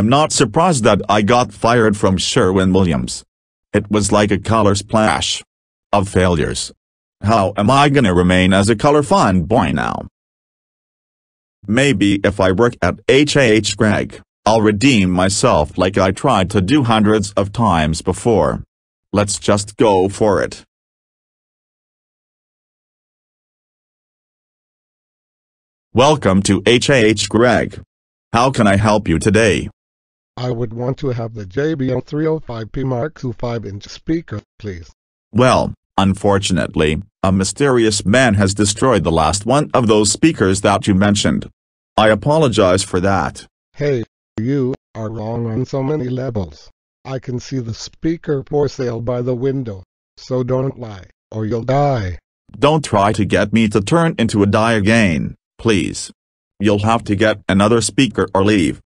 I'm not surprised that I got fired from Sherwin-Williams. It was like a color splash of failures. How am I gonna remain as a color fun boy now? Maybe if I work at HHGregg, I'll redeem myself like I tried to do hundreds of times before. Let's just go for it. Welcome to HHGregg. How can I help you today? I would want to have the JBL 305P Mark II 5-inch speaker, please. Well, unfortunately, a mysterious man has destroyed the last one of those speakers that you mentioned. I apologize for that. Hey, you are wrong on so many levels. I can see the speaker for sale by the window, so don't lie, or you'll die. Don't try to get me to turn into a die again, please. You'll have to get another speaker or leave.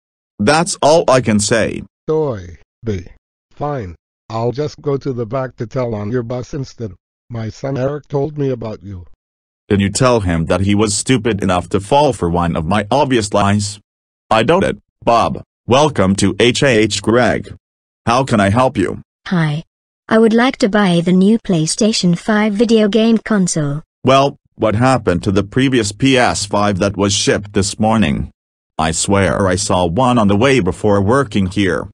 That's all I can say. Doy, be. Fine. I'll just go to the back to tell on your bus instead. My son Eric told me about you. Did you tell him that he was stupid enough to fall for one of my obvious lies? I doubt it, Bob. Welcome to HHGregg. How can I help you? Hi. I would like to buy the new PlayStation 5 video game console. Well, what happened to the previous PS5 that was shipped this morning? I swear I saw one on the way before working here.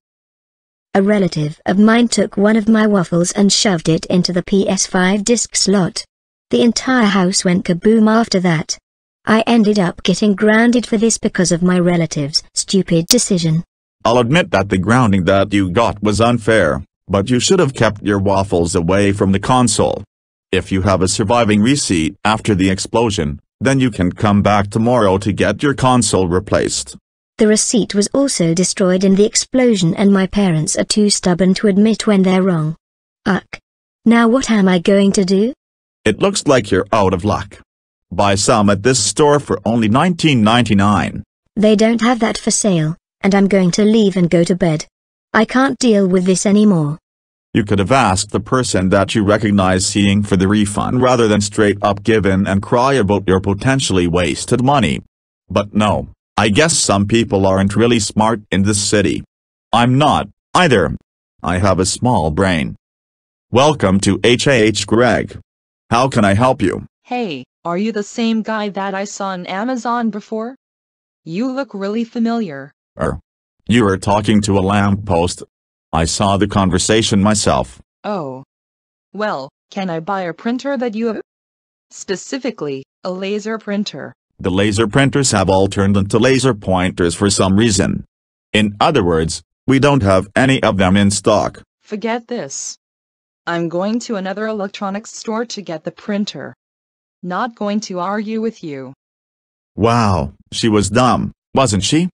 A relative of mine took one of my waffles and shoved it into the PS5 disc slot. The entire house went kaboom after that. I ended up getting grounded for this because of my relative's stupid decision. I'll admit that the grounding that you got was unfair, but you should have kept your waffles away from the console. If you have a surviving receipt after the explosion, then you can come back tomorrow to get your console replaced. The receipt was also destroyed in the explosion and my parents are too stubborn to admit when they're wrong. Uck. Now what am I going to do? It looks like you're out of luck. Buy some at this store for only $19.99. They don't have that for sale, and I'm going to leave and go to bed. I can't deal with this anymore. You could have asked the person that you recognize seeing for the refund rather than straight up give in and cry about your potentially wasted money. But no, I guess some people aren't really smart in this city. I'm not, either. I have a small brain. Welcome to HHGregg. How can I help you? Hey, are you the same guy that I saw on Amazon before? You look really familiar. Er. You are talking to a lamppost. I saw the conversation myself. Oh. Well, can I buy a printer that you have? Specifically, a laser printer. The laser printers have all turned into laser pointers for some reason. In other words, we don't have any of them in stock. Forget this. I'm going to another electronics store to get the printer. Not going to argue with you. Wow, she was dumb, wasn't she?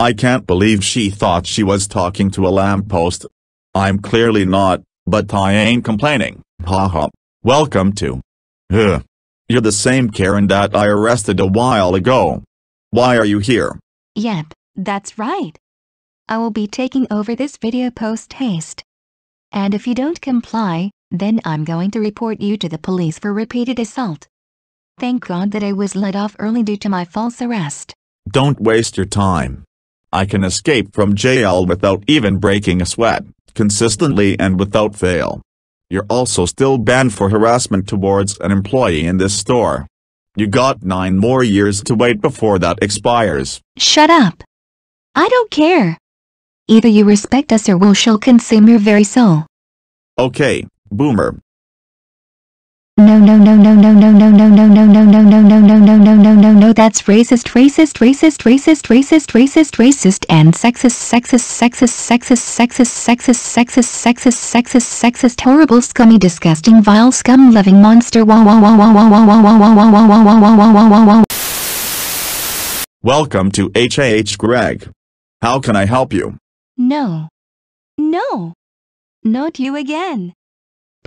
I can't believe she thought she was talking to a lamppost. I'm clearly not, but I ain't complaining. Haha. Welcome to. Ugh. You're the same Karen that I arrested a while ago. Why are you here? Yep, that's right. I will be taking over this video post haste. And if you don't comply, then I'm going to report you to the police for repeated assault. Thank God that I was let off early due to my false arrest. Don't waste your time. I can escape from jail without even breaking a sweat, consistently and without fail. You're also still banned for harassment towards an employee in this store. You got nine more years to wait before that expires. Shut up. I don't care. Either you respect us or we'll shall consume your very soul. Okay, boomer. No no no no no no no no no no no no no no no no no no no that's racist racist racist racist racist racist racist and sexist sexist sexist sexist sexist sexist sexist sexist sexist sexist horrible scummy disgusting vile scum loving monster wah wah wah wah wah wah wah wah wah wah wah wah wah wah wah wah wah Welcome to HHGregg. How can I help you? No. No. Not you again.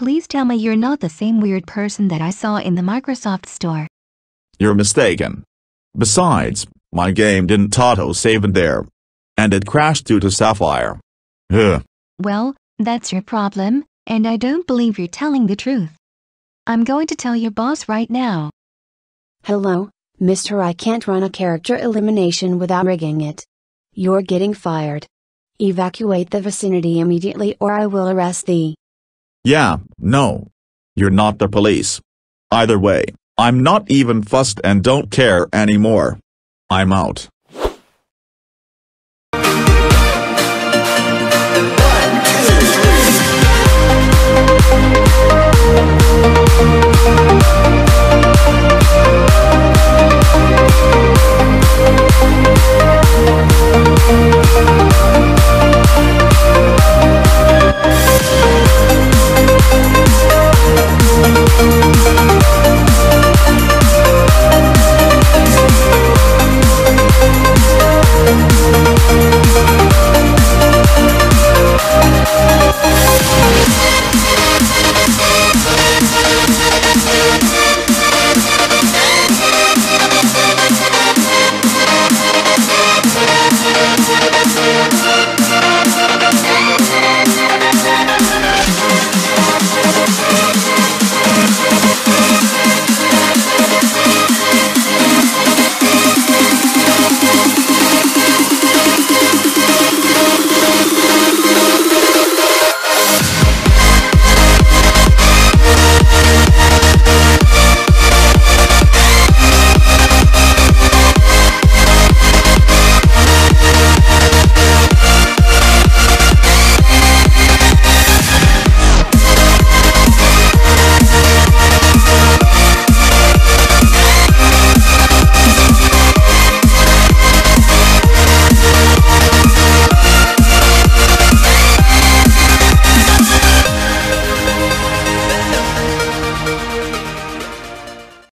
Please tell me you're not the same weird person that I saw in the Microsoft store. You're mistaken. Besides, my game didn't auto-save in there. And it crashed due to Sapphire. Ugh. Well, that's your problem, and I don't believe you're telling the truth. I'm going to tell your boss right now. Hello, Mr. I can't run a character elimination without rigging it. You're getting fired. Evacuate the vicinity immediately or I will arrest thee. Yeah, no. You're not the police. Either way, I'm not even fussed and don't care anymore. I'm out.